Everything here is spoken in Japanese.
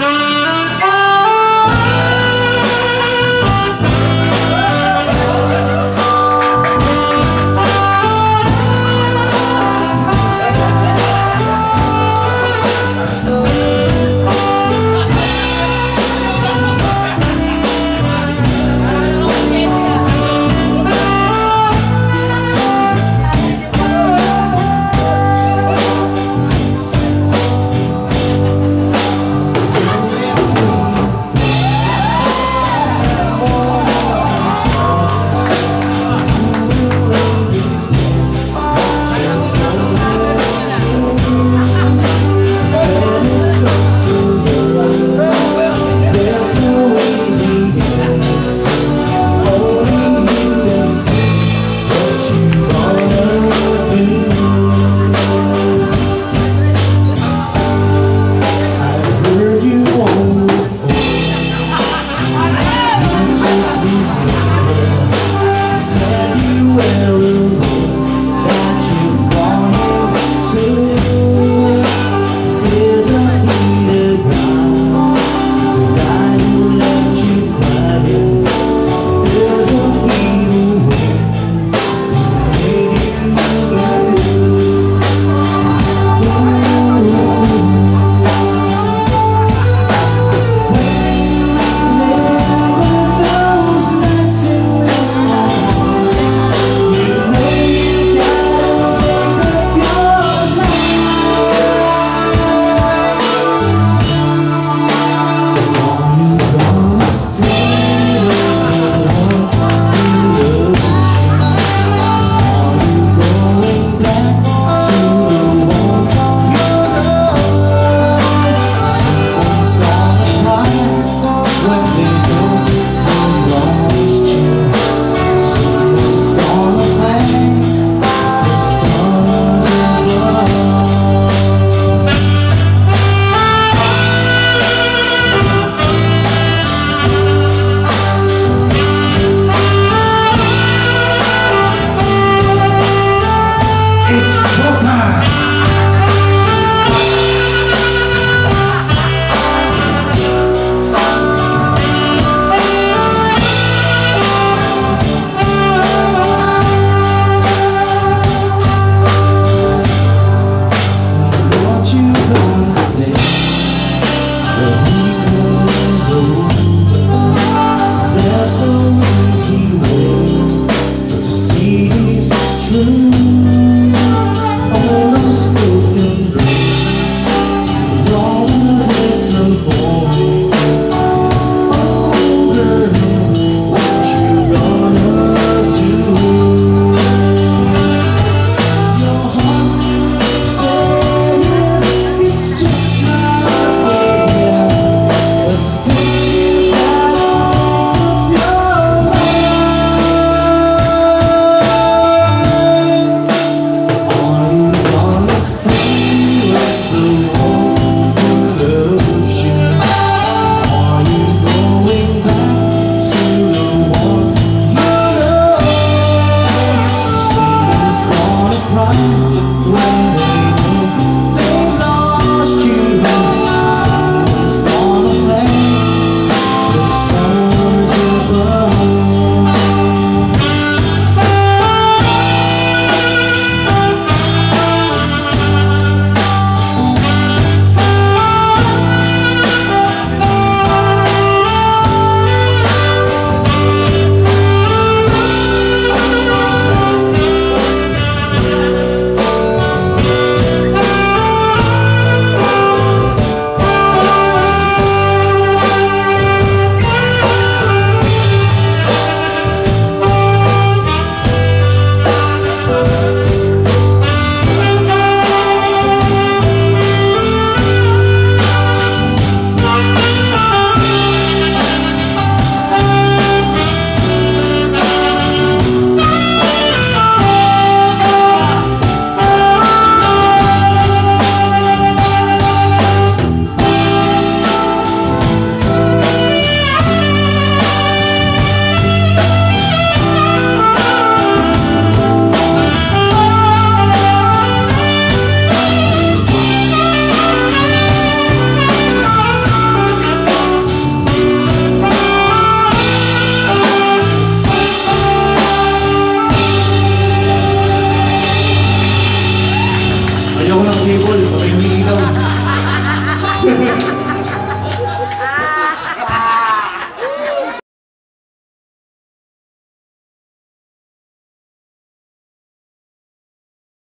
Ah! true волю.